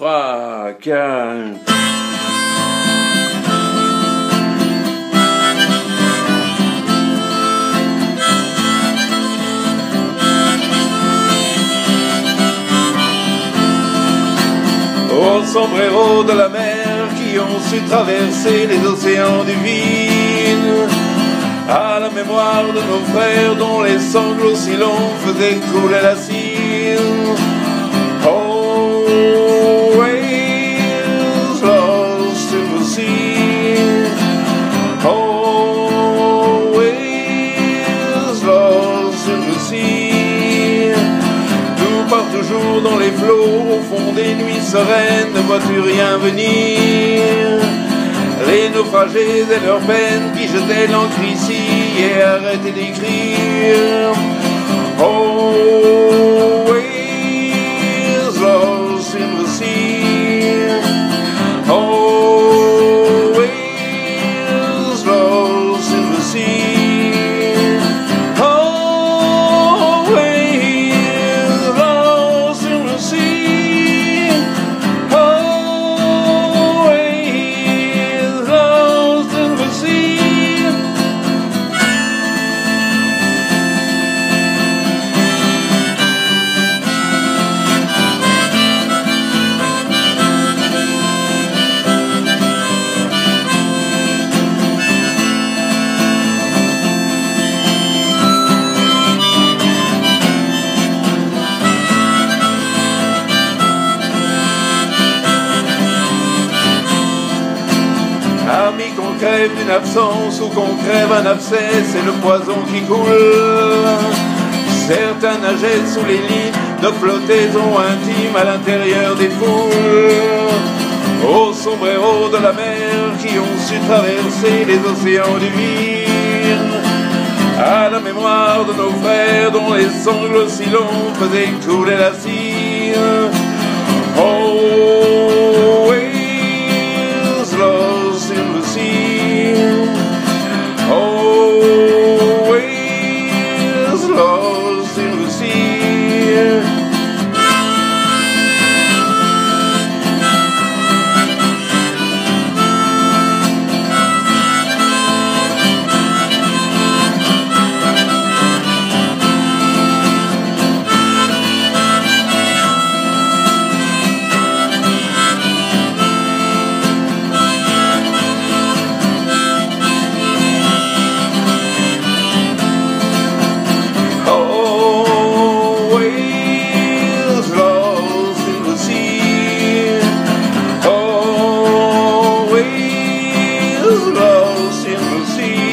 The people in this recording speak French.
3, 4. Aux sombreros de la mer qui ont su traverser les océans du vide, à la mémoire de nos frères dont les sanglots si longs faisaient couler la cire. The sea. Tout part toujours dans les flots, au fond des nuits sereines, ne vois-tu rien venir Les naufragés et leurs peines qui jetaient l'encre ici et arrêtaient d'écrire. Always lost in the sea. Crève d'une absence ou qu'on crève un abcès, c'est le poison qui coule. Certains nageaient sous les lits de flottaisons intimes à l'intérieur des foules. Aux sombreros de la mer qui ont su traverser les océans du vide. À la mémoire de nos frères dont les sanglots si longs faisaient couler la cire. silver sea. noodles in the sea.